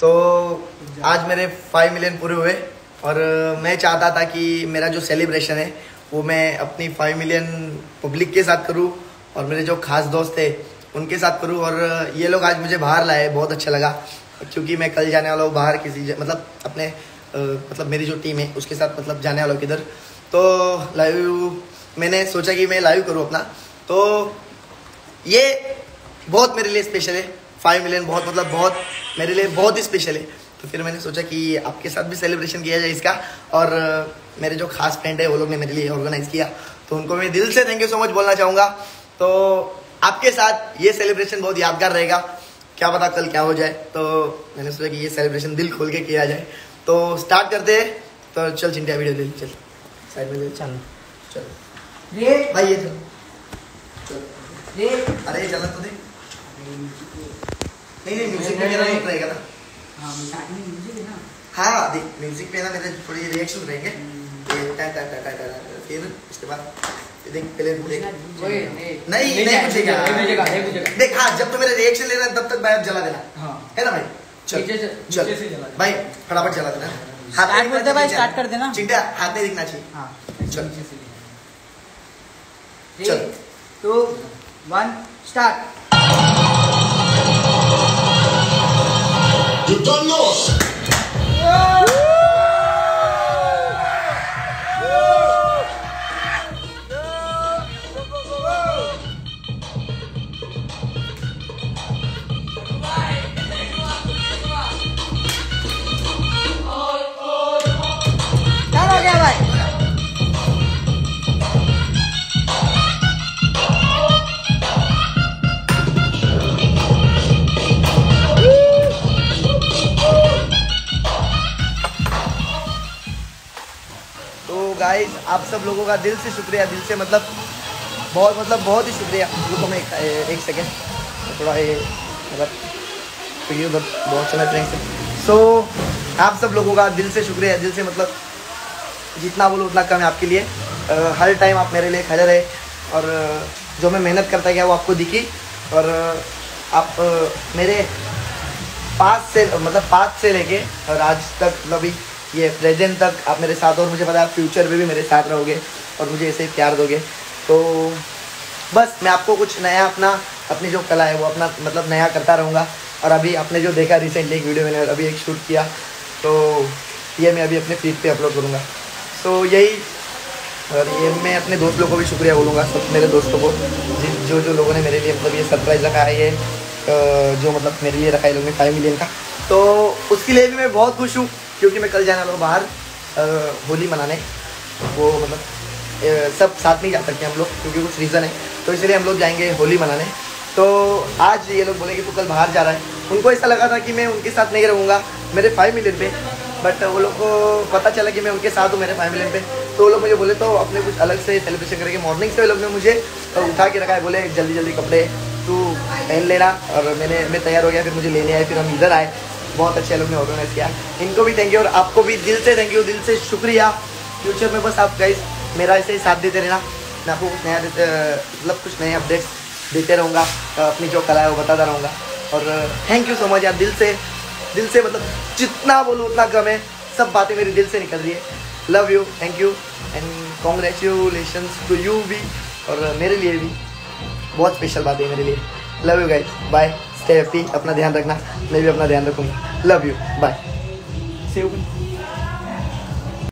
सो so, आज मेरे five million पूरे हुए और मैं चाहता था कि मेरा जो सेलिब्रेशन है वो मैं अपनी फाइव मिलियन पब्लिक के साथ करूँ और मेरे जो खास दोस्त थे उनके साथ करूँ और ये लोग आज मुझे बाहर लाए बहुत अच्छा लगा। क्योंकि मैं कल जाने वाला हूँ बाहर किसी मतलब अपने अ, मतलब मेरी जो टीम है उसके साथ मतलब जाने वाला किधर। तो लाइव मैंने सोचा कि मैं लाइव करूँ अपना। तो ये बहुत मेरे लिए स्पेशल है। फाइव मिलियन बहुत मतलब बहुत मेरे लिए बहुत ही स्पेशल है। तो फिर मैंने सोचा कि आपके साथ भी सेलिब्रेशन किया जाए इसका। और मेरे जो खास फ्रेंड है वो लोग ने मेरे लिए ऑर्गेनाइज किया। तो उनको मैं दिल से थैंक यू सो मच बोलना चाहूँगा। तो आपके साथ ये सेलिब्रेशन बहुत यादगार रहेगा। क्या पता कल क्या हो जाए। तो मैंने सोचा कि ये सेलिब्रेशन दिल खोल के किया जाए। तो स्टार्ट करते हैं। तो चल चिंटिया वीडियो ले चल। साइड में ले चल। चलो भाई ये चल। अरे चला तो दे। नहीं नहीं म्यूज़िक पे मेरा नहीं रहेगा ना। हाँ म्यूज़िक है ना। हाँ देख म्यूज़िक पे ना मेरे थोड़े रिएक्शन रहेंगे। टा, फिर उसके बाद देख पहले देख। नहीं नहीं पूछेगा। देख हाँ जब तो मेरा रिएक्शन लेना है, तब तक भाई जला देना। हाँ। है ना भाई? चल चल। भाई फटाफट जला देना। हाथ दिखना भाई, चाहिए। start कर देना। चिंटा हाथ नहीं दिखना चाहिए। हाँ चल। चल। Two one start You done lost. क्या हो गाइस आप सब लोगों का दिल से शुक्रिया दिल से मतलब बहुत मतलब बहुत ही शुक्रिया। रुको मैं एक, एक सेकेंड थोड़ा ये मतलब ये उधर बहुत चला ट्रेन से। सो आप सब लोगों का दिल से शुक्रिया दिल से मतलब जितना बोलो उतना कम है आपके लिए। अ, हर टाइम आप मेरे लिए खड़े रहे और जो मैं मेहनत करता गया वो आपको दिखी। और आप मेरे पाँच से मतलब पाँच से लेके और आज तक मतलब ये प्रेजेंट तक आप मेरे साथ और मुझे पता है फ्यूचर में भी मेरे साथ रहोगे और मुझे ऐसे प्यार दोगे। तो बस, मैं आपको कुछ नया अपना, अपनी जो कला है, वो अपना मतलब नया करता रहूँगा। और अभी आपने जो देखा रिसेंटली एक वीडियो मैंने अभी एक शूट किया तो ये मैं अभी अपने फ़ीड पे अपलोड करूँगा। सो यही, और ये मैं अपने दोस्त लोगों को भी शुक्रिया बोलूँगा, सब मेरे दोस्तों को, जिन, जो जो लोगों ने मेरे लिए मतलब ये सरप्राइज़ रखा है, ये जो मतलब मेरे लिए रखा है लोगों ने फाइव मिलियन का। तो उसके लिए भी मैं बहुत खुश हूँ। क्योंकि मैं कल जाने वाला हूँ बाहर होली मनाने। वो मतलब सब साथ नहीं जा सकते हम लोग, क्योंकि कुछ रीज़न है। तो इसलिए हम लोग जाएँगे होली मनाने। तो आज ये लोग बोले कि तू कल बाहर जा रहा है। उनको ऐसा लगा था कि मैं उनके साथ नहीं रहूँगा, मेरे फाइव मिलियन पे। बट वो लोग को पता चला कि मैं उनके साथ हूँ, मेरे फाइव मिलियन पे। तो वो लोग मुझे बोले तो अपने कुछ अलग से सेलिब्रेशन करके मॉर्निंग से वो लोग ने मुझे उठा के रखा है, बोले जल्दी जल्दी कपड़े तू पहन लेना। और मैंने, मैं तैयार हो गया, फिर मुझे लेने आए, फिर हम इधर आए। बहुत अच्छे लोग ने ऑर्गेनाइज किया। इनको भी थैंक यू और आपको भी दिल से थैंक यू दिल से शुक्रिया। फ्यूचर में बस आप गाइज़ मेरा ऐसे ही साथ देते रहना। मैं आपको कुछ नया मतलब कुछ नए अपडेट्स देते रहूँगा अपनी जो कला है वो बताता रहूँगा। और थैंक यू सो मच यार, दिल से दिल से मतलब जितना बोलूँ उतना कम है। सब बातें मेरी दिल से निकल रही है। Love you thank you and congratulation to you भी और मेरे लिए भी। बहुत स्पेशल बात है मेरे लिए। Love you guys bye stay happy अपना ध्यान रखना मैं भी अपना ध्यान रखूँगी। Love you bye